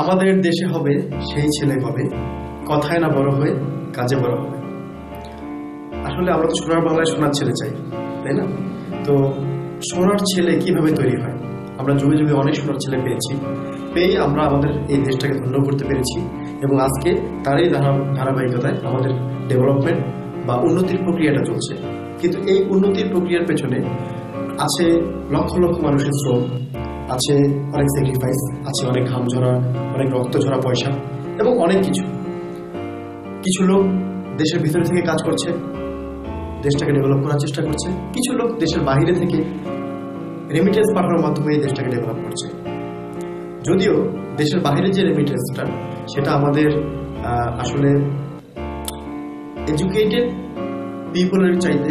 আমাদের দেশে হবে, সেই ছেলে কবে কথায় না বড় হয়ে, কাজে বড় হবে। আসলে আমরা তো সোনার বাংলায় সোনার ছেলে চাই, তাই না? তো সোনার ছেলে কীভাবে তৈরি হয়? আমরা যুগে যুগে অনেক সোনার ছেলে পেয়েছি, পেয়ে আমরা আমাদের এই দেশটাকে ধন্য করতে পেরেছি এবং আজকে তারই ধারাবাহিকতায় আমাদের ডেভেলপমেন্ট বা উন্নতির প্রক্রিয়াটা চলছে। কিন্তু এই উন্নতির প্রক্রিয়ার পেছনে আছে লক্ষ লক্ষ মানুষের শ্রম আছে অনেক স্যাক্রিফাইস আছে অনেক ঘাম ঝরা, অনেক রক্ত ঝরা পয়সা এবং অনেক কিছু। কিছু লোক দেশের ভিতরে থেকে কাজ করছে, দেশটাকে ডেভেলপ করার চেষ্টা করছে। কিছু লোক দেশের বাইরে থেকে রেমিটেন্স পাঠানোর মাধ্যমে এই দেশটাকে ডেভেলপ করছে। যদিও দেশের বাইরে যে রেমিটেন্সটা সেটা আমাদের আসলে এডুকেটেড পিপলের চাইতে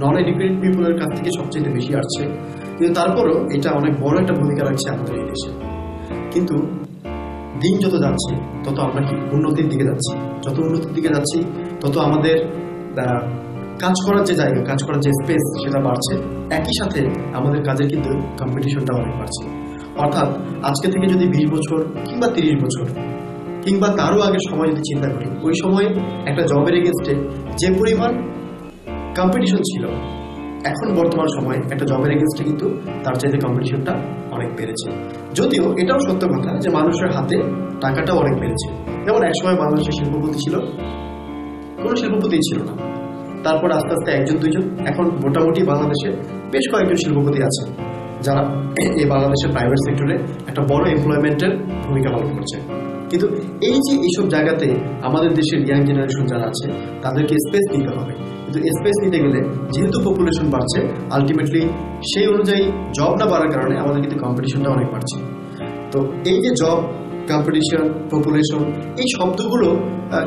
নন এডুকেটেড পিপলের কাছ থেকে সবচেয়ে বেশি আসছে। কিন্তু তারপরেও এটা অনেক বড় একটা ভূমিকা রাখছে আমাদের এই দেশে। কিন্তু দিন যত যাচ্ছে, তত আমরা কি উন্নতির দিকে যাচ্ছি? যত উন্নতির দিকে যাচ্ছি, তত আমাদের কাজ করার যে জায়গা, কাজ করার যে স্পেস সেটা বাড়ছে। একই সাথে আমাদের কাজের কিন্তু কম্পিটিশনটা অনেক বাড়ছে। অর্থাৎ আজকে থেকে যদি বিশ বছর কিংবা তিরিশ বছর, কিংবা তারও আগে সময় যদি চিন্তা করি, ওই সময় একটা জবের এগেনস্টে যে পরিমাণ কম্পিটিশন ছিল এখন বর্তমান সময়ে একটা জবের এগেনস্টে কিন্তু তার চাইতে কম্পিটিশনটা অনেক বেড়েছে। যদিও এটাও সত্য কথা যে মানুষের হাতে টাকাটাও অনেক বেড়েছে। যেমন একসময় বাংলাদেশের শিল্পপতি ছিল, কোনো শিল্পপতি ছিল না। তারপর আস্তে আস্তে একজন, দুইজন, এখন মোটামুটি বাংলাদেশে বেশ কয়েকজন শিল্পপতি আছে যারা এই বাংলাদেশের প্রাইভেট সেক্টরে একটা বড় এমপ্লয়মেন্টের ভূমিকা পালন করছে। কিন্তু এই যে এইসব জায়গাতে আমাদের দেশের ইয়াং জেনারেশন যারা আছে, তাদেরকে স্পেস দিতে হবে। কিন্তু স্পেস নিতে গেলে যেহেতু পপুলেশন বাড়ছে আলটিমেটলি সেই অনুযায়ী জব না বাড়ার কারণে আমাদের কিন্তু কম্পিটিশনটা অনেক বাড়ছে। তো এই যে জব কম্পিটিশন পপুলেশন এই শব্দগুলো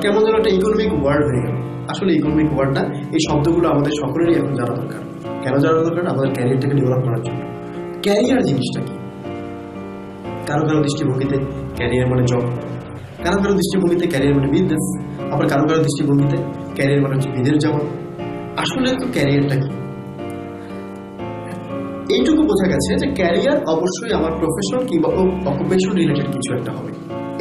কেমন যেন একটা ইকোনমিক ওয়ার্ড হয়ে গেল। আসলে ইকোনমিক ওয়ার্ড না, এই শব্দগুলো আমাদের সকলেরই এখন জানা দরকার। কেন জানা দরকার? আমাদের ক্যারিয়ারটাকে ডেভেলপ করার জন্য। ক্যারিয়ার জিনিসটা কি? কারও কারও দৃষ্টিভঙ্গিতে ক্যারিয়ার মানে জব কারও কারও দৃষ্টিভঙ্গিতে ক্যারিয়ার মানে বিজনেস আবার কারও কারও দৃষ্টিভঙ্গিতে ক্যারিয়ার মানে হচ্ছে বিদেশ যাওয়া। আসলে তো ক্যারিয়ারটা কি? এইটুকু বোঝা গেছে যে ক্যারিয়ার অবশ্যই আমার প্রফেশন কিংবা অকুপেশন রিলেটেড কিছু একটা হবে।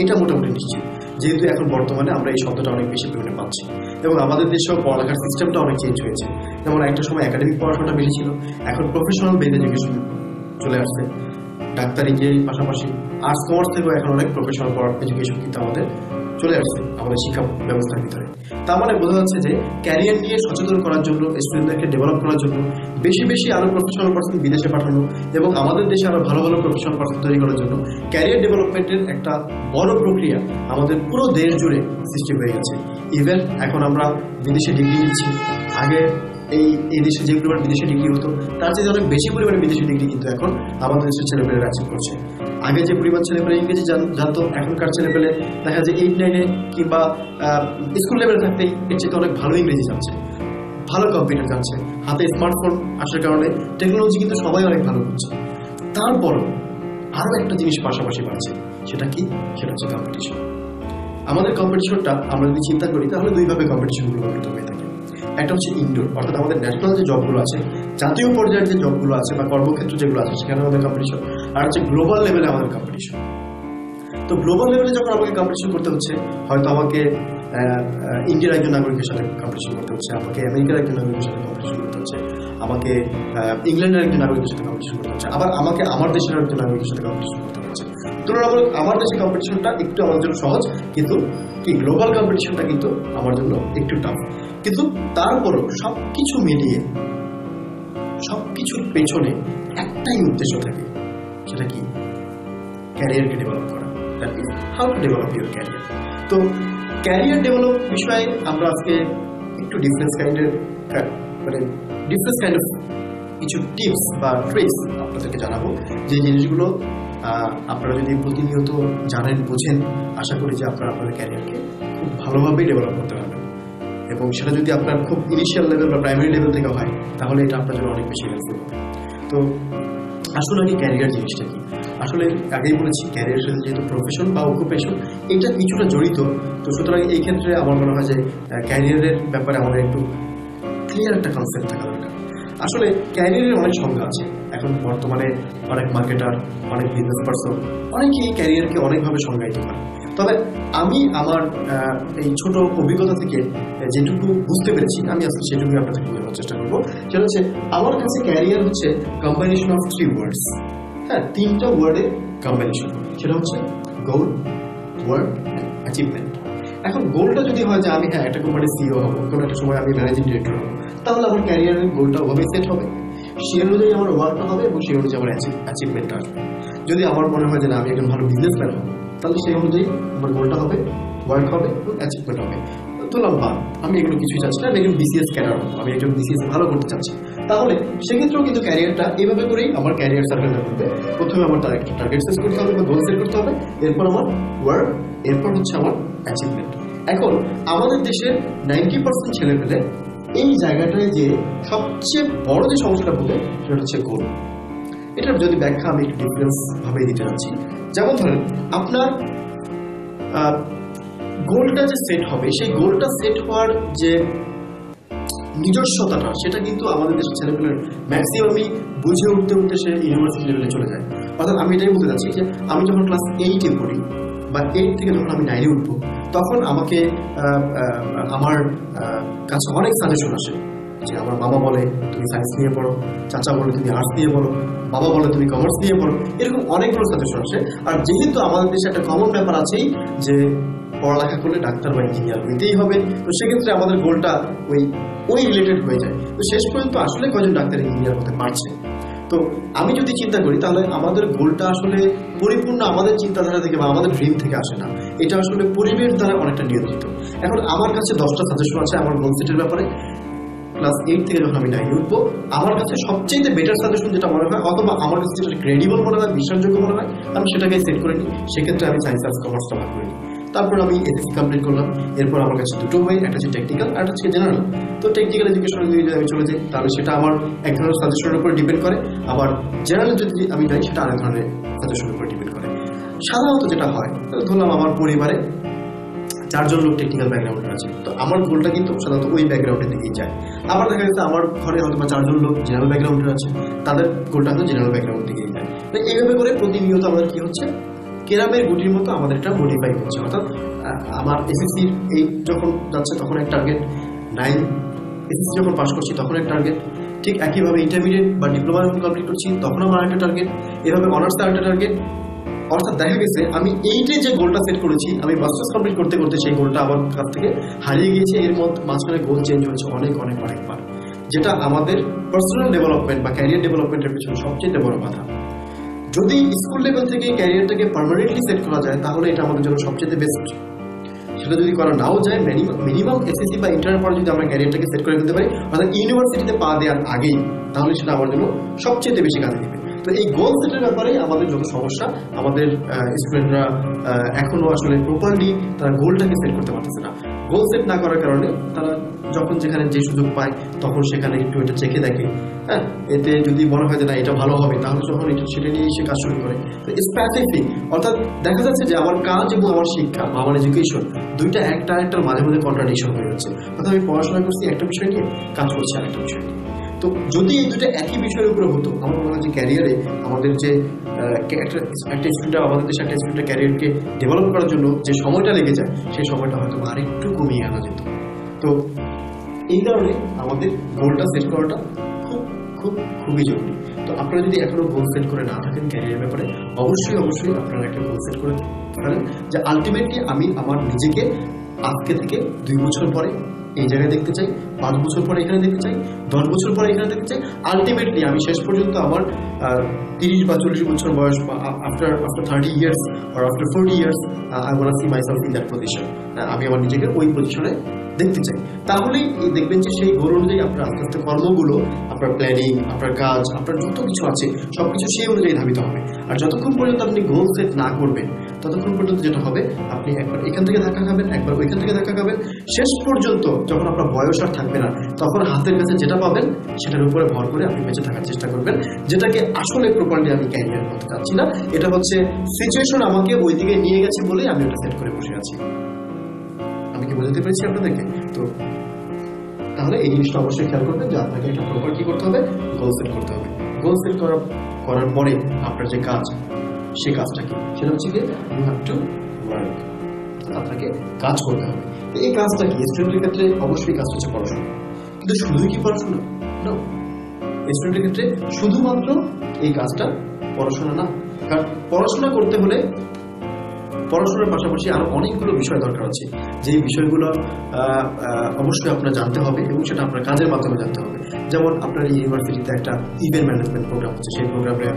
এটা মোটামুটি নিশ্চিত। যেহেতু এখন বর্তমানে আমরা এই শব্দটা অনেক বেশি পরিমাণে পাচ্ছি। এবং আমাদের দেশেও পড়ালেখার সিস্টেমটা অনেক চেঞ্জ হয়েছে। যেমন একটা সময় একাডেমিক পড়াশোনাটা বেশি ছিল, এখন প্রফেশনাল বেদ এডুকেশন চলে আসছে। ডাক্তার ইঞ্জিনিয়ারিং পাশাপাশি আর্টস কমার্স থেকেও এখন অনেক প্রফেশনাল এডুকেশন কিন্তু আমাদের চলে আসছে, আমাদের শিক্ষা ব্যবস্থার ভিতরে। তার মানে বোঝা যাচ্ছে যে ক্যারিয়ার নিয়ে সচেতন করার জন্য স্টুডেন্টদেরকে ডেভেলপ করার জন্য বেশি বেশি আরও প্রফেশনাল পার্সন বিদেশে পাঠানো এবং আমাদের দেশে আরও ভালো ভালো প্রফেশনাল পার্সন তৈরি করার জন্য ক্যারিয়ার ডেভেলপমেন্টের একটা বড় প্রক্রিয়া আমাদের পুরো দেশ জুড়ে সৃষ্টি হয়ে গেছে। ইভেন এখন আমরা বিদেশে ডিগ্রি নিচ্ছি, আগে এই এই দেশে যে পরিমাণ বিদেশি ডিগ্রি হতো, তার চেয়ে অনেক বেশি পরিমাণে বিদেশি ডিগ্রি কিন্তু এখন আমাদের দেশের ছেলেপেলেরা অ্যাচিভ করছে। আগে যে পরিমাণ ছেলেপেলে ইংরেজি জানতো, এখনকার ছেলেপেলে দেখা যায় এইট, নাইনে কিংবা স্কুল লেভেলে থাকতেই এর চেয়ে অনেক ভালো ইংরেজি জানছে। ভালো কম্পিউটার জানছে। হাতে স্মার্টফোন আসার কারণে টেকনোলজি কিন্তু সবাই অনেক ভালো করছে। তারপরও আরও একটা জিনিস পাশাপাশি বাড়ছে, সেটা কি? সেটা হচ্ছে কম্পিটিশন আমাদের কম্পিটিশনটা আমরা যদি চিন্তা করি, তাহলে দুইভাবে কম্পিটিশনগুলো গঠিত হয়ে একটা হচ্ছে ইনডোর অর্থাৎ আমাদের ন্যাশনাল যে জবগুলো আছে, জাতীয় পর্যায়ের যে জবগুলো আছে বা কর্মক্ষেত্র যেগুলো আছে, সেখানে আমাদের কম্পিটিশন আর হচ্ছে গ্লোবাল লেভেলে আমাদের কম্পিটিশন তো গ্লোবাল লেভেলে যখন আমাকে কম্পিটিশন করতে হচ্ছে, হয়তো আমাকে ইন্ডিয়ার একজন নাগরিকের সাথে কম্পিটিশন করতে হচ্ছে, আমাকে আমেরিকার একজন নাগরিকের সাথে কম্পিটিশন করতে হচ্ছে, আমাকে ইংল্যান্ডের একজন নাগরিকের সাথে কম্পিটিশন করতে হচ্ছে, আবার আমাকে আমার দেশের একজন নাগরিকের সাথে কম্পিটিশন করতে হচ্ছে। তুলনামূলক আমার দেশে কম্পিটিশনটা একটু আমার জন্য সহজ, কিন্তু কি গ্লোবাল কম্পিটিশনটা কিন্তু আমার জন্য একটু টাফ কিন্তু তারপরও সব কিছু মিলিয়ে সব কিছুর পেছনে একটাই উদ্দেশ্য থাকে, সেটা কি? ক্যারিয়ারকে ডেভেলপ করা। How to develop your career তো ক্যারিয়ার ডেভেলপ বিষয়ে আমরা আজকে একটু ডিফারেন্স কাইন্ডের মানে ডিফারেন্স কাইন্ড অফ কিছু টিপস বা ট্রিক্স আপনাদেরকে জানাব। যে জিনিসগুলো আপনারা যদি প্রতিনিয়ত জানেন, বোঝেন, আশা করি যে আপনারা আপনাদের ক্যারিয়ারকে খুব ভালোভাবেই ডেভেলপ করতে পারবেন। এবং সেটা যদি আপনার খুব ইনিশিয়াল লেভেল বা প্রাইমারি লেভেল থেকে হয়, তাহলে এটা আপনার জন্য অনেক বেশি হেল্পফুল তো আসলে আগে ক্যারিয়ার জিনিসটা কি? আসলে আগেই বলেছি ক্যারিয়ারের সাথে যেহেতু প্রফেশন বা অকুপেশন এটা কিছুটা জড়িত। তো সুতরাং এই ক্ষেত্রে আমার মনে হয় যে ক্যারিয়ারের ব্যাপারে আমাদের একটু ক্লিয়ার একটা কনসেপ্ট থাকা দরকার। আসলে ক্যারিয়ারের অনেক সংজ্ঞা আছে। এখন বর্তমানে অনেক মার্কেটার অনেক বিজনেস পার্সন অনেকেই ক্যারিয়ারকে অনেকভাবে সংজ্ঞায়িত করে। তবে আমি আমার এই ছোট অভিজ্ঞতা থেকে যেটুকু বুঝতে পেরেছি, আমি আসলে সেটুকুই আপনাদের বোঝানোর চেষ্টা করব। সেটা হচ্ছে, আমার কাছে ক্যারিয়ার হচ্ছে কম্বাইনেশন অফ থ্রি ওয়ার্ডস হ্যাঁ তিনটা ওয়ার্ডের কম্বাইনেশন সেটা হচ্ছে গোল ওয়ার্ড অ্যাচিভমেন্ট এখন গোলটা যদি হয় যে আমি হ্যাঁ একটা কোম্পানির সিও হব, কোনো একটা সময় আমি ম্যানেজিং ডিরেক্টর হব, তাহলে আমার ক্যারিয়ারের গোলটা ওভাবে সেট হবে। সে অনুযায়ী আমার ওয়ার্কটা হবে এবং সেই অনুযায়ী আমার অ্যাচিভমেন্টটা আসবে। যদি আমার মনে হয় যে না, আমি একজন ভালো বিজনেসম্যান হব তাহলে সেই অনুযায়ী আমার গোলটা হবে ওয়ার্ক হবে এবং অ্যাচিভমেন্ট হবে। ধরলাম বা আমি এগুলো কিছুই চাচ্ছি না, আমি একজন বিসিএস ক্যাডার হব, আমি একজন বিসিএস ভালো করতে চাচ্ছি। তাহলে সেক্ষেত্রেও কিন্তু ক্যারিয়ারটা এইভাবে করেই আমার ক্যারিয়ার সার্কেলটা করবে প্রথমে আমার তার একটা টার্গেট সেট করতে হবে বা গোল সেট করতে হবে, এরপর আমার ওয়ার্ক এরপর হচ্ছে আমার অ্যাচিভমেন্ট এখন আমাদের দেশের নাইনটি পার্সেন্ট ছেলে পেলে এই জায়গাটায় যে সবচেয়ে বড় যে সমস্যাটা ভোগে সেটা হচ্ছে গোল এটার যদি ব্যাখ্যা আমি একটু ডিফারেন্স ভাবে দিতে যাচ্ছি যেমন ধরেন, আপনার গোলটা যে সেট হবে, সেই গোলটা সেট হওয়ার যে নিজস্বতাটা, সেটা কিন্তু আমাদের দেশের ছেলেপেলের ম্যাক্সিমামই বুঝে উঠতে উঠতে সে ইউনিভার্সিটি লেভেলে চলে যায়। অর্থাৎ আমি এটাই বলতে চাচ্ছি যে, আমি যখন ক্লাস এইটে পড়ি, বা এইট থেকে যখন আমি নাইনে উঠবো, তখন আমাকে আমার কাছে অনেক সাজেশন আসে। যে আমার মামা বলে, তুমি সায়েন্স নিয়ে পড়ো, চাচা বলে, তুমি আর্টস নিয়ে পড়ো, বাবা বলে, তুমি কমার্স নিয়ে পড়ো, এরকম অনেকগুলো সাজেশন আসে আর যেহেতু আমাদের দেশে একটা কমন ব্যাপার আছেই যে পড়ালেখা করলে ডাক্তার বা ইঞ্জিনিয়ার হইতেই হবে, তো সেক্ষেত্রে আমাদের গোলটা ওই ওই রিলেটেড হয়ে যায়। তো শেষ পর্যন্ত আসলে কজন ডাক্তার ইঞ্জিনিয়ার হতে পারছে? তো আমি যদি চিন্তা করি, তাহলে আমাদের গোলটা আসলে পরিপূর্ণ আমাদের চিন্তাধারা থেকে বা আমাদের ড্রিম থেকে আসে না। এটা আসলে পরিবেশ দ্বারা অনেকটা নিয়ন্ত্রিত। এখন আমার কাছে দশটা সাজেশন আছে, আমার গোল সেটের ব্যাপারে। ক্লাস এইট থেকে যখন আমি নাইনে উঠবো, আমার কাছে সবচেয়ে বেটার সাজেশন যেটা মনে হয়, অথবা আমার কাছে যেটা ক্রেডিবল মনে হয়, বিশ্বাসযোগ্য মনে হয়, আমি সেটাকে সেট করে নিই। সেক্ষেত্রে আমি সায়েন্স আর্টস কমার্সটা ভাগ করে নিই। তারপর আমি এসএসসি কমপ্লিট করলাম। এরপর আমার কাছে দুটো বই, একটা হচ্ছে টেকনিক্যাল আর একটা হচ্ছে জেনারেল তো টেকনিক্যাল এডুকেশনে যদি আমি চলে যাই, তাহলে সেটা আমার এক ধরনের সাজেশনের উপর ডিপেন্ড করে। আবার জেনারেল যদি আমি যাই, সেটা আরেক ধরনের সাজেশনের উপর ডিপেন্ড করে। সাধারণত যেটা হয়, ধরলাম আমার পরিবারে চারজন লোক টেকনিক্যাল ব্যাকগ্রাউন্ডে আছে। তো আমার গোলটা কিন্তু সাধারণত ওই ব্যাকগ্রাউন্ডের দিকেই যায়। আবার দেখা যাচ্ছে আমার ঘরে হয়তো বা চারজন লোক জেনারেল ব্যাকগ্রাউন্ডের আছে, তাদের গোলটা হয়তো জেনারেল ব্যাকগ্রাউন্ড দিকেই যায়। তো এইভাবে করে প্রতিনিয়ত আমাদের কি হচ্ছে? কেরামের গুটির মতো আমাদের এটা মডিফাই হচ্ছে। অর্থাৎ আমার এসএসসির এই যখন যাচ্ছে তখন এক টার্গেট নাইন এসএসসি যখন পাস করছি তখন এক টার্গেট ঠিক একইভাবে ইন্টারমিডিয়েট বা ডিপ্লোমা যখন কমপ্লিট করছি তখন আমার একটা টার্গেট এভাবে অনার্স একটা টার্গেট অর্থাৎ দেখা গেছে, আমি এইটে যে গোলটা সেট করেছি, আমি মাস্টার্স কমপ্লিট করতে করতে সেই গোলটা আমার কাছ থেকে হারিয়ে গিয়েছে। এর মধ্যে মাঝখানে গোল চেঞ্জ হয়েছে অনেক অনেক অনেকবার যেটা আমাদের পার্সোনাল ডেভেলপমেন্ট বা ক্যারিয়ার ডেভেলপমেন্টের পিছনে সবচেয়ে বড় বাধা। যদি স্কুল লেভেল থেকে ক্যারিয়ারটাকে পার্মানেন্টলি সেট করা যায়, তাহলে এটা আমাদের জন্য সবচেয়ে বেস্ট সেটা যদি করা নাও যায় মিনিমাম এসএসসি বা ইন্টারের পরে যদি আমরা ক্যারিয়ারটাকে সেট করে ফেলতে পারি, অর্থাৎ ইউনিভার্সিটিতে পা দেওয়ার আগেই, তাহলে সেটা আমার জন্য সবচেয়ে বেশি কাজে দেবে। তো এই গোল সেটের ব্যাপারে আমাদের যত সমস্যা আমাদের স্টুডেন্টরা এখনও আসলে প্রপারলি তারা গোলটাকে সেট করতে পারতেছে না। গোল সেট না করার কারণে তারা যখন যেখানে যে সুযোগ পায়, তখন সেখানে একটু এটা চেখে দেখে। হ্যাঁ এতে যদি মনে হয় যে না, এটা ভালো হবে, তাহলে যখন এটা, সেটা নিয়ে সে কাজ শুরু করে। তো স্পেসিফিক অর্থাৎ দেখা যাচ্ছে যে আমার কাজ এবং আমার শিক্ষা বা আমার এডুকেশন দুইটা একটা একটার মাঝে মাঝে কন্ট্রাডিকশন হয়ে যাচ্ছে। অর্থাৎ আমি পড়াশোনা করছি একটা বিষয় নিয়ে কাজ করছি আরেকটা বিষয় নিয়ে তো যদি এই দুটো একই বিষয়ের উপরে হতো, আমার মনে হয় যে ক্যারিয়ারে আমাদের যে একটা আমাদের দেশে একটা স্টুডেন্টের ক্যারিয়ারকে ডেভেলপ করার জন্য যে সময়টা লেগে যায়, সেই সময়টা হয়তো আরেকটু কমিয়ে আনা যেত। তো এই কারণে আমাদের গোলটা সেট করাটা খুব খুব, খুবই জরুরি। তো আপনারা যদি এখনও গোল সেট করে না থাকেন ক্যারিয়ারের ব্যাপারে, অবশ্যই অবশ্যই আপনারা একটা গোল সেট করে পারেন যে আলটিমেটলি আমি আমার নিজেকে আজকে থেকে দুই বছর পরে এই জায়গায় দেখতে চাই, পাঁচ বছর পরে এখানে দেখতে চাই, দশ বছর পরে এখানে দেখতে চাই আলটিমেটলি আমি শেষ পর্যন্ত আমার তিরিশ বা চল্লিশ বছর বয়স after after thirty years R after forty years I want see myself in that position আমি আমার নিজেকে ওই পজিশনে দেখতে চাই। তাহলেই দেখবেন যে সেই গোল অনুযায়ী আপনার আস্তে আস্তে কর্মগুলো, আপনার প্ল্যানিং আপনার কাজ, আপনার যত কিছু আছে সব কিছু সেই অনুযায়ী ধাবিত হবে। আর যতক্ষণ পর্যন্ত আপনি গোল সেট না করবেন, ততক্ষণ পর্যন্ত যেটা হবে, আপনি একবার এখান থেকে ধাক্কা খাবেন, একবার ওইখান থেকে ধাক্কা খাবেন। শেষ পর্যন্ত যখন আপনার বয়স আর থাকবে না, তখন হাতের কাছে যেটা পাবেন, সেটার উপরে ভর করে আপনি বেঁচে থাকার চেষ্টা করবেন। যেটাকে আসলে প্রপারলি আমি ক্যারিয়ার করতে চাচ্ছি না, এটা হচ্ছে সিচুয়েশন আমাকে ওই দিকে নিয়ে গেছে বলেই আমি ওটা সেট করে বসে আছি। আমি কি বোঝাতে পেরেছি আপনাদেরকে? তো তাহলে এই জিনিসটা অবশ্যই খেয়াল করবেন যে আপনাকে একটা প্রপার কি করতে হবে? গোল সেট করতে হবে। গোল সেট করার করার পরে আপনার যে কাজ, সে কাজটা কি? সেটা হচ্ছে কি ইউ হ্যাভ টু ওয়ার্ক আপনাকে কাজ করতে হবে। তো এই কাজটা কি? স্টুডেন্টের ক্ষেত্রে অবশ্যই কাজ হচ্ছে পড়াশোনা। কিন্তু শুধুই কি পড়াশোনা? না স্টুডেন্টের ক্ষেত্রে শুধুমাত্র এই কাজটা পড়াশোনা না। কারণ পড়াশোনা করতে হলে পড়াশোনার পাশাপাশি আরও অনেকগুলো বিষয় দরকার আছে যে বিষয়গুলো অবশ্যই আপনার জানতে হবে এবং সেটা আপনার কাজের মাধ্যমে জানতে হবে। যেমন আপনার এই ইউনিভার্সিটিতে একটা ইভেন্ট ম্যানেজমেন্ট প্রোগ্রাম আছে, সেই প্রোগ্রামে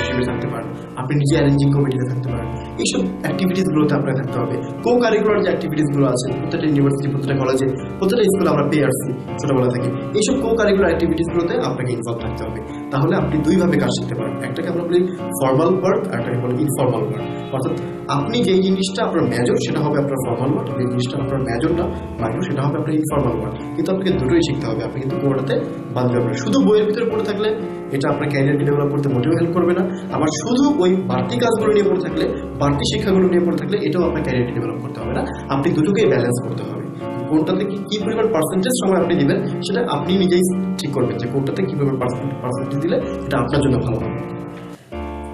হিসেবে থাকতে পারেন। আপনি নিজে অ্যারেঞ্জিং কমিটিতে থাকতে পারেন। এইসব অ্যাক্টিভিটিসগুলোতে আপনার থাকতে হবে। কো কারিকুলার যে অ্যাক্টিভিটিসগুলো আছে, প্রত্যেকটা ইউনিভার্সিটি প্রত্যেকটা কলেজে প্রত্যেকটা স্কুলে আমরা পেয়ে আসছি থেকে। এইসব কো কারিকুলার অ্যাক্টিভিটিসগুলোতে আপনাকে ইনভলভ থাকতে হবে। তাহলে আপনি দুইভাবে কাজ শিখতে পারেন। একটাকে আমরা বলি ফর্মাল ওয়ার্ক আর একটাকে বলি ইনফর্মাল ওয়ার্ক অর্থাৎ আপনি যেই জিনিসটা আপনার মেজর সেটা হবে আপনার ফর্মাল ওয়ার্ক যে জিনিসটা আপনার মেজর না মাইনর সেটা হবে আপনার ইনফর্মাল ওয়ার্ক কিন্তু আপনাকে দুটোই শিখতে হবে। আপনি কিন্তু কোনোটাতে বাদ যাবেন। শুধু বইয়ের ভিতরে পড়ে থাকলে এটা আপনার ক্যারিয়ারকে ডেভেলপ করতে মোটেও হেল্প করবে না। আবার শুধু ওই বাড়তি কাজগুলো নিয়ে পড়ে থাকলে, বাড়তি শিক্ষাগুলো নিয়ে পড়ে থাকলে এটাও আপনার ক্যারিয়ারকে ডেভেলপ করতে হবে না। আপনি দুটোকেই ব্যালেন্স করতে হবে। কোনটাতে কি কি পরিমাণ পার্সেন্টেজ সময় আপনি দিবেন, সেটা আপনি নিজেই ঠিক করবেন যে কোনটাতে কি পরিমাণ পার্সেন্টেজ দিলে এটা আপনার জন্য ভালো হবে।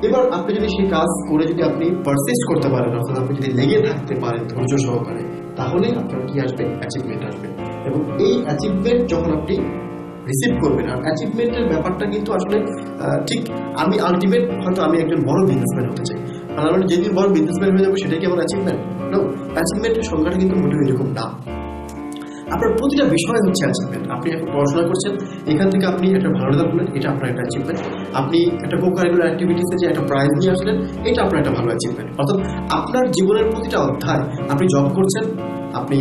এবার আপনি যদি সেই কাজ করে যদি আপনি পারসিস্ট করতে পারেন, অর্থাৎ আপনি যদি লেগে থাকতে পারেন ধৈর্য সহকারে, তাহলে আপনার কি আসবে? অ্যাচিভমেন্ট আসবে। এবং এই অ্যাচিভমেন্ট যখন আপনি রিসিভ করবেন, আর অ্যাচিভমেন্টের ব্যাপারটা কিন্তু আসলে ঠিক আমি আলটিমেট হয়তো আমি একজন বড় বিজনেসম্যান হতে চাই। আর আমি যেদিন বড় বিজনেসম্যান হয়ে যাব, সেটাই কি আমার অ্যাচিভমেন্ট নো অ্যাচিভমেন্টের সংখ্যাটা কিন্তু মোটেও এরকম না। আপনার প্রতিটা বিষয় হচ্ছে অ্যাচিভমেন্ট আপনি এখন পড়াশোনা করছেন, এখান থেকে আপনি একটা ভালো রেজাল্ট করলেন, এটা আপনার একটা অ্যাচিভমেন্ট আপনি একটা কো অ্যাক্টিভিটিসে যে একটা প্রাইজ নিয়ে আসলেন, এটা আপনার একটা ভালো অ্যাচিভমেন্ট অর্থাৎ আপনার জীবনের প্রতিটা অধ্যায় আপনি জব করছেন আপনি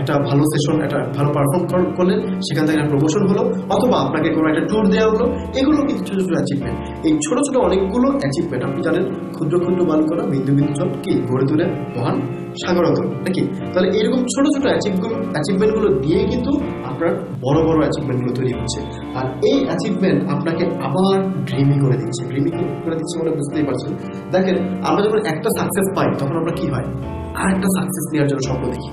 একটা ভালো সেশন একটা ভালো পারফর্ম করলেন, সেখান থেকে একটা প্রমোশন হলো, অথবা আপনাকে কোনো একটা ট্যুর দেওয়া হলো, এগুলো কিন্তু ছোটো ছোটো অ্যাচিভমেন্ট এই ছোটো ছোটো অনেকগুলো অ্যাচিভমেন্ট আপনি জানেন, ক্ষুদ্র ক্ষুদ্র বালুকরা, বিন্দু বিন্দু জল কি গড়ে তুলে? মহান সাগরতল, নাকি? তাহলে এরকম ছোট ছোট অ্যাচিভমেন্টগুলো দিয়ে কিন্তু আপনার বড় বড় অ্যাচিভমেন্টগুলো তৈরি হচ্ছে। আর এই অ্যাচিভমেন্ট আপনাকে আবার ড্রিমি করে দিচ্ছে। ড্রিমি করে দিচ্ছে মানে বুঝতেই পারছেন? দেখেন, আমরা যখন একটা সাকসেস পাই, তখন আমরা কি হয়? আর একটা সাকসেস নেওয়ার জন্য স্বপ্ন দেখি।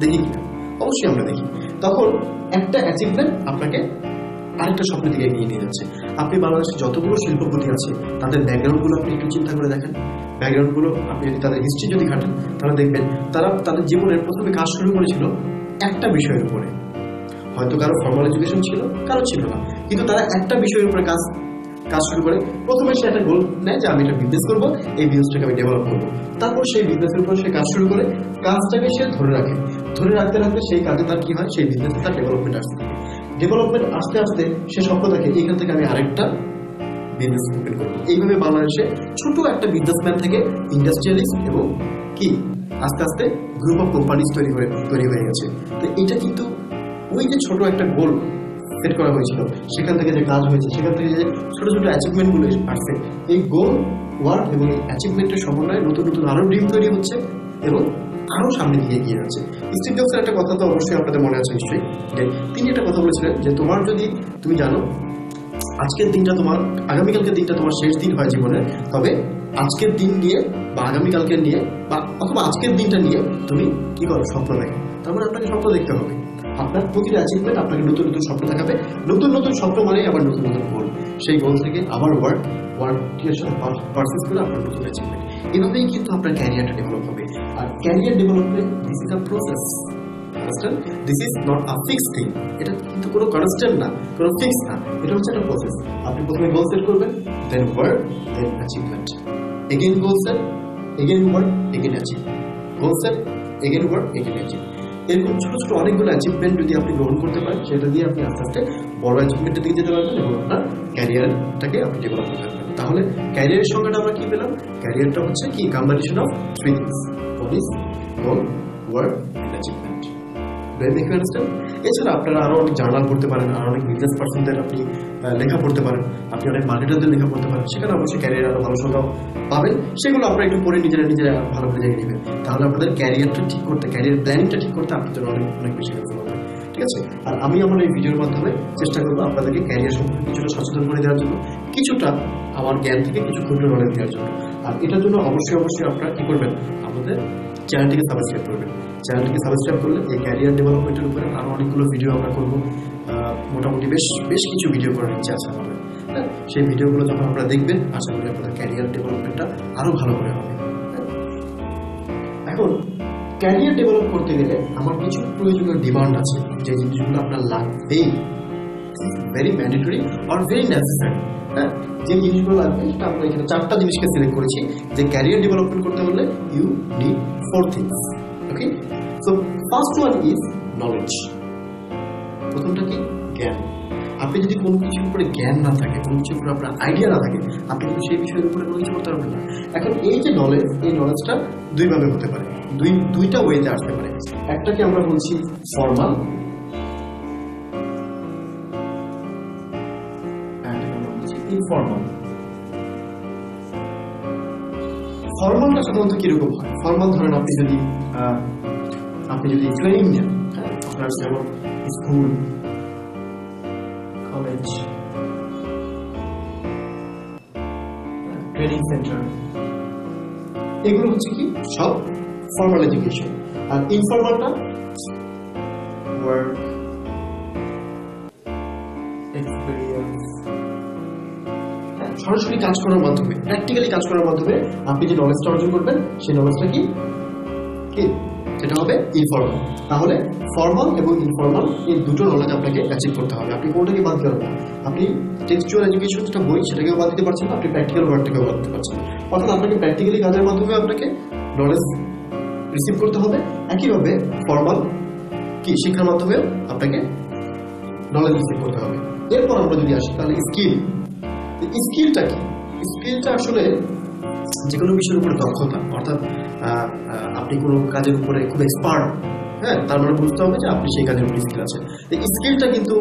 দেখি কিনা? অবশ্যই আমরা দেখি। তখন একটা অ্যাচিভমেন্ট আপনাকে আরেকটা স্বপ্নের দিকে এগিয়ে নিয়ে যাচ্ছে। আপনি বাংলাদেশে যতগুলো শিল্পপতি আছে, তাদের ব্যাকগ্রাউন্ডগুলো আপনি একটু চিন্তা করে দেখেন। ব্যাকগ্রাউন্ডগুলো আপনি যদি তাদের হিস্ট্রি যদি ঘাটেন, তাহলে দেখবেন তারা তাদের জীবনের প্রথমে কাজ শুরু করেছিল একটা বিষয়ের উপরে। হয়তো কারও ফর্মাল এডুকেশন ছিল, কারও ছিল না। কিন্তু তারা একটা বিষয়ের উপরে কাজ কাজ শুরু করে। প্রথমে সে একটা গোল নেয় যে আমি একটা বিজনেস করব, এই বিজনেসটাকে আমি ডেভেলপ করব। তারপর সেই বিজনেসের উপর সে কাজ শুরু করে। কাজটাকে সে ধরে রাখে। ধরে রাখতে রাখতে সেই কাজে তার কি হয়? সেই বিজনেসে তার ডেভেলপমেন্ট আসতে থাকে ডেভেলপমেন্ট আস্তে আস্তে সে স্বপ্ন দেখে এখান থেকে আমি আরেকটা বিজনেস ওপেন করব। এইভাবে বাংলাদেশে ছোট একটা বিজনেসম্যান থেকে ইন্ডাস্ট্রিয়ালিস্ট এবং কি? আস্তে আস্তে গ্রুপ অফ কোম্পানিজ তৈরি হয়ে তৈরি হয়ে গেছে। তো এটা কিন্তু ওই যে ছোট একটা গোল সেট করা হয়েছিল, সেখান থেকে যে কাজ হয়েছে, সেখান থেকে যে ছোট ছোট অ্যাচিভমেন্টগুলো আসছে, এই গোল ওয়ার্ক এবং এই অ্যাচিভমেন্টের সমন্বয়ে নতুন নতুন আরও ড্রিম তৈরি হচ্ছে এবং আরও সামনে দিকে এগিয়ে যাচ্ছে। স্টিভ জবসের একটা কথা তো অবশ্যই আপনাদের মনে আছে নিশ্চয়ই, যে তিনি একটা কথা বলেছিলেন যে তোমার যদি, তুমি জানো, আজকের দিনটা তোমার, আগামীকালকের দিনটা তোমার শেষ দিন হয় জীবনে, তবে আজকের দিন নিয়ে বা আগামীকালকে নিয়ে বা অথবা আজকের দিনটা নিয়ে তুমি কি করো, স্বপ্ন দেখো। তারপরে আপনাকে স্বপ্ন দেখতে হবে। আপনার প্রতিটা অ্যাচিভমেন্ট আপনাকে নতুন নতুন স্বপ্ন দেখাবে। নতুন নতুন স্বপ্ন মানে আবার নতুন নতুন গোল সেই গোল থেকে আবার ওয়ার্ক ওয়ার্কের সাথে পারচেস করে আপনার নতুন অ্যাচিভমেন্ট এভাবেই কিন্তু আপনার ক্যারিয়ারটা ডেভেলপ হবে। আর career development this is a process this is not a fix thing এটা কিন্তু কোনো কনস্ট্যান্ট না, কোনো ফিক্স না। এটা হচ্ছে একটা প্রসেস আপনি প্রথমে গোল সেট করবেন then work then achievement again goal set again work again achieve goal set again work again achieve এরকম ছোটো ছোটো অনেকগুলো অ্যাচিভমেন্ট যদি আপনি গ্রহণ করতে পারেন, সেটা দিয়ে আপনি আস্তে আস্তে বড় অ্যাচিভমেন্টের দিকে যেতে পারবেন এবং আপনার ক্যারিয়ারটাকে আপনি ডেভেলপ করতে পারবেন। তাহলে ক্যারিয়ারের সংজ্ঞাটা আমরা কি পেলাম? ক্যারিয়ারটা হচ্ছে কি? Combination of three things please goal work achievement make understand এছাড়া আপনারা আরও অনেক জার্নাল পড়তে পারেন, আর অনেক বিজনেস পার্সনদের আপনি লেখা পড়তে পারেন, আপনি অনেক মার্কেটারদের লেখা পড়তে পারেন, সেখানে অবশ্যই ক্যারিয়ার আরও ভালো সংখ্যাও পাবেন। সেগুলো আপনারা একটু পড়ে নিজেরা নিজেরা ভালো করে জেনে নেবেন। তাহলে আপনাদের ক্যারিয়ারটা ঠিক করতে ক্যারিয়ার প্ল্যানিংটা ঠিক করতে আপনাদের অনেক অনেক বেশি হেল্পফুল হবে। ঠিক আছে? আর আমি আমার এই ভিডিওর মাধ্যমে চেষ্টা করব আপনাদেরকে ক্যারিয়ার সম্পর্কে কিছুটা সচেতন করে দেওয়ার জন্য, কিছুটা আমার জ্ঞান থেকে কিছু ক্ষুদ্র নলেজ দেওয়ার জন্য। আর এটার জন্য অবশ্যই অবশ্যই আপনারা কি করবেন? আমাদের চ্যানেলটিকে সাবস্ক্রাইব করবেন। চ্যানেলটিকে সাবস্ক্রাইব করলে এই ক্যারিয়ার ডেভেলপমেন্টের উপরে আরও অনেকগুলো ভিডিও আমরা করব। মোটামুটি বেশ বেশ কিছু ভিডিও করার ইচ্ছে আছে আমাদের। হ্যাঁ সেই ভিডিওগুলো যখন আপনারা দেখবেন, আশা করি আপনাদের ক্যারিয়ার ডেভেলপমেন্টটা আরও ভালো করে হবে। এখন ক্যারিয়ার ডেভেলপ করতে গেলে আমার কিছু প্রয়োজনীয় ডিমান্ড আছে। যে জিনিসগুলো আপনার লাগবেই। ভেরি ম্যান্ডেটরি আর ভেরি নেসেসারি হ্যাঁ যে জিনিসগুলো লাগবে, সেটা আমরা এখানে চারটা জিনিসকে সিলেক্ট করেছি। যে ক্যারিয়ার ডেভেলপমেন্ট করতে হলে you need four things okay so first one is knowledge প্রথমটা জ্ঞান। আপনি যদি কোনো কিছুর উপরে জ্ঞান না থাকে, কোনো কিছুর উপরে আপনার আইডিয়া না থাকে, আপনি কিন্তু সেই বিষয়ের উপরে কোনো কিছু করতে পারবেন না। এখন এই যে নলেজ এই নলেজটা দুইভাবে হতে পারে। দুই, দুইটা ওয়েতে আসতে পারে। একটাকে আমরা বলছি ফর্মাল ইনফর্মাল ফর্মালটা সাধারণত কীরকম হয়? ফর্মাল ধরেন আপনি যদি আপনি যদি ট্রেনিং নেন, আপনার যেমন স্কুল কলেজ ট্রেনিং সেন্টার এগুলো হচ্ছে কি? সব ফর্মাল এডুকেশন আর ইনফর্মালটা ওয়ার্ক সরাসরি কাজ করার মাধ্যমে প্র্যাকটিক্যালি কাজ করার মাধ্যমে আপনি যে নলেজটা অর্জন করবেন, সেই নলেজটা কি? কি? সেটা হবে ইনফর্মাল তাহলে ফর্মাল এবং ইনফর্মাল এই দুটো নলেজ আপনাকে অ্যাচিভ করতে হবে। আপনি কোনটাকে বাদ দিতে পারবেন আপনি টেক্সচুয়াল এডুকেশন যেটা বই, সেটাকেও বাদ দিতে পারছেন আপনি প্র্যাকটিক্যাল ওয়ার্কটাকেও বাদ দিতে পারছেন অর্থাৎ আপনাকে প্র্যাকটিক্যালি কাজের মাধ্যমে আপনাকে নলেজ রিসিভ করতে হবে। একইভাবে ফর্মাল কি? শিক্ষার মাধ্যমেও আপনাকে নলেজ রিসিভ করতে হবে। এরপর আমরা যদি আসি, তাহলে স্কিল স্কিলটা কি? স্কিলটা আসলে যে কোনো বিষয়ের উপরে দক্ষতা, অর্থাৎ আপনি কোনো কাজের উপরে খুব এক্সপার্ট হ্যাঁ তার মানে বুঝতে হবে যে আপনি সেই কাজের উপরে স্কিল আছে স্কিলটা কিন্তু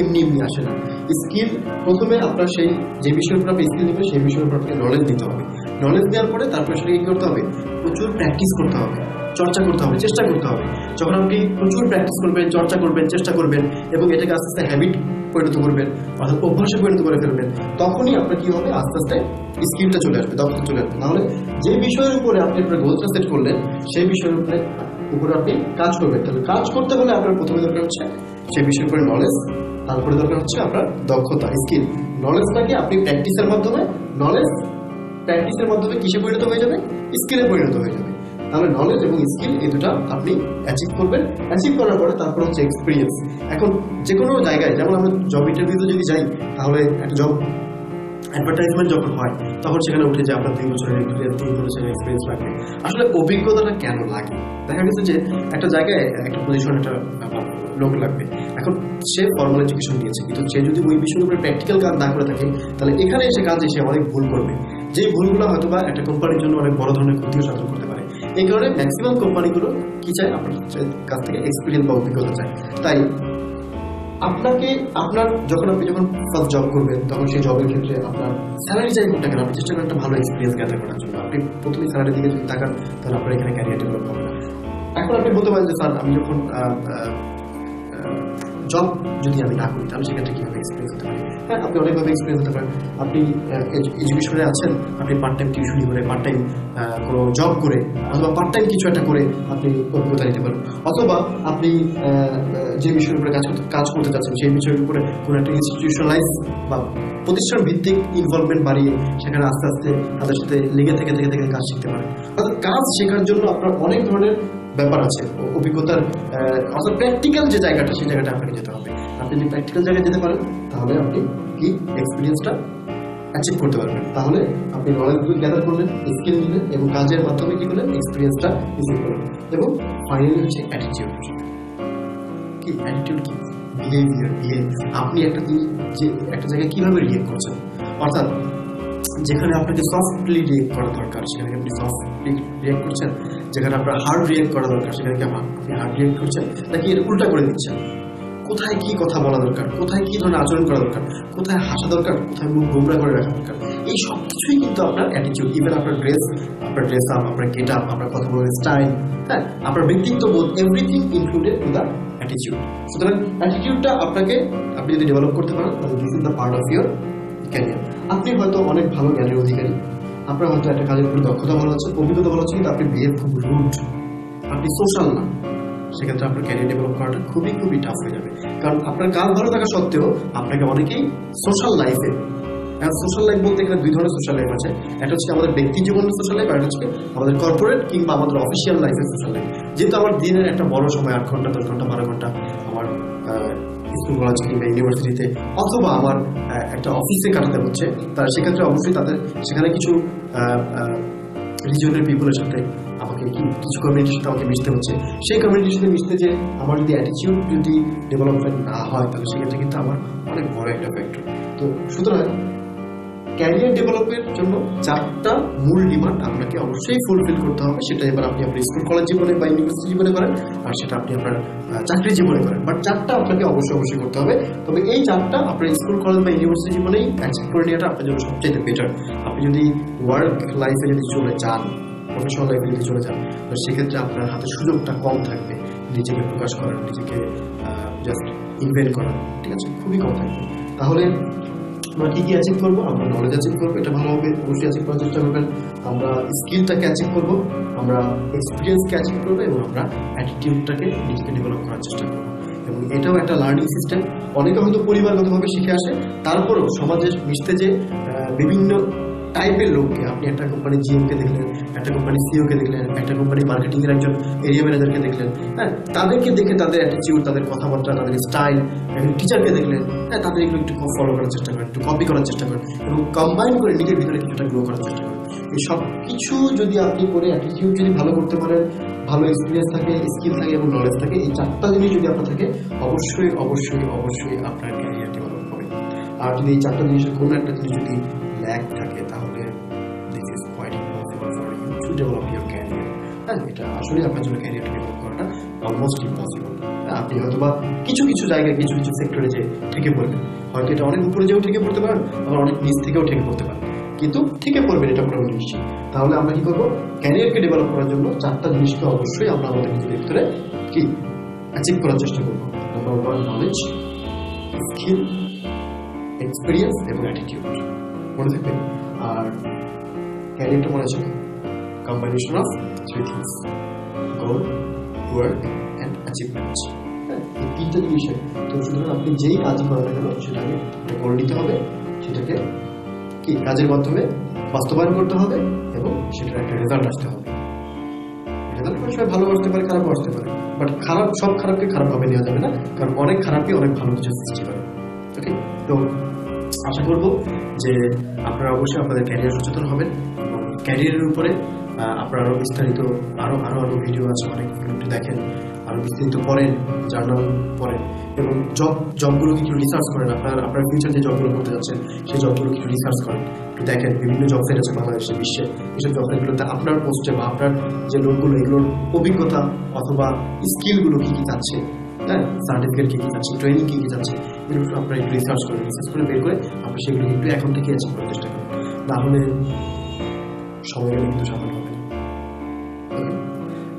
এমনি এমনি আসে না। স্কিল প্রথমে আপনার সেই, যে বিষয়ের উপর আপনি স্কিল নেবেন, সেই বিষয়ের উপর আপনাকে নলেজ দিতে হবে। নলেজ দেওয়ার পরে তারপরে সেটাকে কি করতে হবে? প্রচুর প্র্যাকটিস করতে হবে, চর্চা করতে হবে, চেষ্টা করতে হবে। যখন আপনি প্রচুর প্র্যাকটিস করবেন, চর্চা করবেন, চেষ্টা করবেন এবং এটাকে আস্তে আস্তে হ্যাবিট পরিণত করবেন, অর্থাৎ অভ্যাসে পরিণত করে ফেলবেন, তখনই আপনার কি হবে? আস্তে আস্তে স্কিলটা চলে আসবে, দক্ষতা চলে আসবে। তাহলে যে বিষয়ের উপরে আপনি আপনার গোলটা সেট করলেন, সেই বিষয়ের উপরে উপরে আপনি কাজ করবেন। তাহলে কাজ করতে হলে আপনার প্রথমে দরকার হচ্ছে সেই বিষয়ের উপরে নলেজ তারপরে দরকার হচ্ছে আপনার দক্ষতা স্কিল নলেজটাকে আপনি প্র্যাকটিসের মাধ্যমে নলেজ প্র্যাকটিসের মাধ্যমে কিসে পরিণত হয়ে যাবে? স্কিলে পরিণত হয়ে যাবে। তাহলে নলেজ এবং স্কিল এই দুটা আপনি অ্যাচিভ করবেন। অ্যাচিভ করার পরে তারপর হচ্ছে এক্সপিরিয়েন্স এখন যে কোনো জায়গায়, যেমন আমরা জব ইন্টারভিউতে যদি যাই, তাহলে একটা জব অ্যাডভার্টাইজমেন্ট যখন হয়, তখন সেখানে উঠে যে আপনার দুই বছরের এক্সপিরিয়েন্স তিন বছরের এক্সপিরিয়েন্স লাগবে। আসলে অভিজ্ঞতাটা কেন লাগে? দেখা গেছে যে একটা জায়গায় একটা পজিশন একটা লোক লাগবে। এখন সে ফর্মাল এডুকেশন নিয়েছে, কিন্তু সে যদি ওই বিষয়ের উপরে প্র্যাকটিক্যাল কাজ না করে থাকে, তাহলে এখানে এসে কাজে সে অনেক ভুল করবে। যে ভুলগুলো হয়তো বা একটা কোম্পানির জন্য অনেক বড় ধরনের ক্ষতিও সাধন করতে এই কারণে ম্যাক্সিমাম কোম্পানিগুলো কি চায়? আপনার কাছ থেকে এক্সপিরিয়েন্স বা অভিজ্ঞতা চায়। তাই আপনাকে, আপনার যখন আপনি যখন ফার্স্ট জব করবেন, তখন সেই জবের ক্ষেত্রে আপনার স্যালারি যাই হোক কেন, আপনি চেষ্টা করেন একটা ভালো এক্সপিরিয়েন্স গ্যাদার করার জন্য। আপনি প্রথমে স্যালারি দিকে যদি তাকান, তাহলে আপনার এখানে ক্যারিয়ার ডেভেলপ হবে এখন আপনি বলতে পারেন যে, স্যার, আমি যখন জব যদি আমি না করি, তাহলে সেক্ষেত্রে কীভাবে হতে পারে। হ্যাঁ আপনি অনেকভাবে হতে পারেন। আপনি এডুকেশনে আছেন, আপনি পার্ট টাইম করে পার্ট টাইম কোনো জব করে, অথবা পার্ট টাইম কিছু একটা করে আপনি অভিজ্ঞতা নিতে পারেন। অথবা আপনি যে বিষয়ের উপরে কাজ কাজ করতে চাচ্ছেন, সেই বিষয়ের উপরে কোনো একটা ইনস্টিটিউশনালাইজ বা প্রতিষ্ঠান ভিত্তিক ইনভলভমেন্ট বাড়িয়ে সেখানে আস্তে আস্তে তাদের সাথে লেগে থেকে থেকে থেকে কাজ শিখতে পারেন। অর্থাৎ কাজ শেখার জন্য আপনার অনেক ধরনের ব্যাপার আছে, অভিজ্ঞতার অর্থাৎ প্র্যাকটিক্যাল যে জায়গাটা, সেই জায়গাটা আপনাকে যেতে হবে। আপনি যদি প্র্যাকটিক্যাল জায়গায় যেতে পারেন, তাহলে আপনি কি এক্সপিরিয়েন্সটা অ্যাচিভ করতে পারবেন? তাহলে আপনি নলেজগুলো গ্যাদার করলেন স্কিল নিলেন এবং কাজের মাধ্যমে কি করলেন? এক্সপিরিয়েন্সটা রিসিভ করলেন। এবং ফাইনালি হচ্ছে অ্যাটিটিউড কি? অ্যাটিটিউড কি? বিহেভিয়ার বিহেভ আপনি একটা জিনিস, যে একটা জায়গায় কীভাবে রিয়েক্ট করছেন? অর্থাৎ যেখানে আপনাকে সফটলি রিয়েক্ট করা দরকার, সেখানে আপনি সফটলি রিয়েক্ট করছেন? যেখানে আপনার হার্ড রিয়েক্ট করা দরকার, সেখানে আপনি হার্ড রিয়েক্ট করছেন? নাকি এর উল্টা করে দিচ্ছেন? কোথায় কি কথা বলা দরকার? কোথায় কি ধরনের আচরণ করা দরকার? কোথায় হাসা দরকার? কোথায় মুখ গোমরা করে রাখা দরকার? এই সব কিছুই কিন্তু আপনার অ্যাটিটিউড ইভেন আপনার ড্রেস আপনার ড্রেস আপ আপনার গেট আপ আপনার কথা বলার স্টাইল হ্যাঁ? আপনার ব্যক্তিত্ব বোধ everything included to the attitude সুতরাং অ্যাটিটিউডটা আপনাকে, আপনি যদি ডেভেলপ করতে পারেন, তাহলে this is the part of your career আপনি হয়তো অনেক ভালো জ্ঞানের অধিকারী। আপনার হয়তো একটা কাজের উপরে দক্ষতা ভালো আছে, অভিজ্ঞতা ভালো আছে, কিন্তু আপনি বিহেভ খুব রুড আপনি সোশ্যাল না। সেক্ষেত্রে আপনার ক্যারিয়ার ডেভেলপ করাটা খুবই খুবই টাফ হয়ে কারণ আপনার কাজ ভালো থাকা সত্ত্বেও আপনাকে অনেকেই সোশ্যাল লাইফে সোশ্যাল লাইফ বলতে গেলে দুই ধরনের সোশ্যাল লাইফ আছে। একটা হচ্ছে আমাদের ব্যক্তি জীবনের সোশ্যাল লাইফ আর হচ্ছে আমাদের কর্পোরেট কিংবা আমাদের অফিসিয়াল লাইফের সোশ্যাল লাইফ যেহেতু আমার দিনের একটা বড় সময়, আট ঘণ্টা, দশ ঘণ্টা, বারো ঘণ্টা আমার স্কুল কলেজ কিংবা ইউনিভার্সিটিতে অথবা আমার একটা অফিসে কাটাতে হচ্ছে, তার সেক্ষেত্রে অবশ্যই তাদের সেখানে কিছু রিজনের পিপলের সাথে কি কিছু কমিউনিটির সাথে আমাকে মিশতে হচ্ছে। সেই কমিউনিটির সাথে মিশতে যে আমার যদি অ্যাটিটিউড যদি ডেভেলপমেন্ট না হয়, তাহলে সেক্ষেত্রে কিন্তু আমার অনেক বড় একটা ফ্যাক্টর তো সুতরাং ক্যারিয়ার ডেভেলপের জন্য চারটা মূল ডিমান্ড আপনাকে অবশ্যই ফুলফিল করতে হবে। সেটা এবার আপনি আপনার স্কুল কলেজ জীবনে বা ইউনিভার্সিটি জীবনে করেন, আর সেটা আপনি আপনার চাকরি জীবনে করেন। বাট চারটা আপনাকে অবশ্যই অবশ্যই করতে হবে। তবে এই চারটা আপনার স্কুল কলেজ বা ইউনিভার্সিটি জীবনেই অ্যাচিভ করে নেওয়াটা আপনার জন্য সবচেয়ে বেটার আপনি যদি ওয়ার্ক লাইফে যদি চলে যান প্রফেশনাল লাইফে চলে যান। তো সেক্ষেত্রে আপনার হাতে সুযোগটা কম থাকবে নিজেকে প্রকাশ করার, নিজেকে জাস্ট ইনভেন্ট করার। ঠিক আছে? খুবই কম থাকবে। তাহলে আমরা কি কি অ্যাচিভ করব? আমরা নলেজ অ্যাচিভ করব, এটা ভালোভাবে অবশ্যই অ্যাচিভ করার চেষ্টা করবেন। আমরা স্কিলটাকে অ্যাচিভ করব, আমরা এক্সপিরিয়েন্সকে অ্যাচিভ করব এবং আমরা অ্যাটিটিউডটাকে নিজেকে ডেভেলপ করার চেষ্টা করব। এবং এটাও একটা লার্নিং সিস্টেম অনেকে হয়তো পরিবারগতভাবে শিখে আসে। তারপরেও সমাজে মিশতে যে বিভিন্ন টাইপের লোককে আপনি একটা কোম্পানি জিএমকে দেখলেন, একটা কোম্পানি সিওকে দেখলেন, একটা কোম্পানি মার্কেটিং এর একজন এরিয়া ম্যানেজারকে দেখলেন হ্যাঁ? তাদেরকে দেখে তাদের অ্যাটিটিউড তাদের কথাবার্তা, তাদের স্টাইল একজন টিচারকে দেখলেন হ্যাঁ? তাদের এগুলো একটু ফলো করার চেষ্টা করেন, একটু কপি করার চেষ্টা করেন এবং কম্বাইন করে নিজের ভিতরে কিছুটা গ্রো করার চেষ্টা করেন। এই সব কিছু যদি আপনি করে অ্যাটিটিউড যদি ভালো করতে পারেন, ভালো এক্সপিরিয়েন্স থাকে স্কিল থাকে এবং নলেজ থাকে, এই চারটা জিনিস যদি আপনার থাকে, অবশ্যই অবশ্যই অবশ্যই আপনার ক্যারিয়ার ডেভেলপ হবে। আর যদি এই চারটা জিনিসের কোনো একটা জিনিস যদি ল্যাক থাকে, তাহলে this is quite impossible for you to develop your career হ্যাঁ এটা আসলে আপনার জন্য ক্যারিয়ার ডেভেলপ করাটা অলমোস্ট ইম্পসিবল আপনি হয়তো বা কিছু কিছু জায়গায়, কিছু কিছু সেক্টরে যে ঠেকে পড়বেন, হয়তো এটা অনেক উপরে যেও ঠেকে পড়তে পারেন, আবার অনেক নিচ থেকেও ঠেকে পড়তে পারেন। কিন্তু ঠিকই পড়বেন, এটা পুরোপুরি নিশ্চিত তাহলে আমরা কি করব? ক্যারিয়ারকে ডেভেলপ করার জন্য চারটা জিনিসকে অবশ্যই আমরা আমাদের নিজেদের ভিতরে কি অ্যাচিভ করার চেষ্টা করব। Number one knowledge skill experience এবং অ্যাটিটিউড মনে থাকবে আর ক্যারিয়ারটা মনে আছে combination of three things goal work and achievement এই তিনটা জিনিসে তো সুতরাং আপনি যেই কাজ করেন কেন, সেটাকে গোল নিতে হবে, সেটাকে কি? কাজের মাধ্যমে বাস্তবায়ন করতে হবে এবং সেটার একটা রেজাল্ট আসতে হবে। রেজাল্ট সময় ভালো আসতে পারে, খারাপও আসতে পারে। বাট খারাপ, সব খারাপকে খারাপভাবে নেওয়া যাবে না। কারণ অনেক খারাপই অনেক ভালো কিছু সৃষ্টি করে। ওকে তো আশা করব যে আপনারা অবশ্যই আপনাদের ক্যারিয়ার সচেতন হবেন এবং ক্যারিয়ারের উপরে আপনারা আরও বিস্তারিত আরও আরও আরও ভিডিও আছে, অনেক দেখেন আরও বিস্তারিত পড়েন, জার্নাল পড়েন এবং জব জবগুলো কিছু রিসার্চ করেন। আপনার আপনার ফিউচার যে জবগুলো করতে যাচ্ছেন, সেই জবগুলো কিছু রিসার্চ করেন। একটু দেখেন, বিভিন্ন জব সাইট আছে বাংলাদেশে, বিশ্বে। এইসব জব সাইটগুলোতে আপনার পোস্টে বা আপনার যে লোকগুলো এগুলোর অভিজ্ঞতা অথবা স্কিলগুলো কী কী চাচ্ছে হ্যাঁ সার্টিফিকেট কী কী চাচ্ছে ট্রেনিং কী কী চাচ্ছে, এগুলো একটু আপনারা একটু রিসার্চ করে রিসার্চ করে বের করে আপনি সেগুলো একটু এখন থেকে অ্যাচিভ করার চেষ্টা করেন। না হলে সময় কিন্তু সাফল হবে।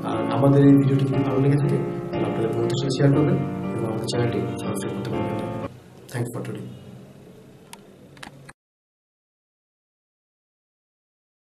আর আমাদের এই ভিডিওটি যদি ভালো লেগে থাকে, তাহলে আপনাদের বন্ধুদের সাথে শেয়ার করবেন এবং আমাদের চ্যানেলটি সাবস্ক্রাইব করতে পারবেন থ্যাংকস ফর টুডে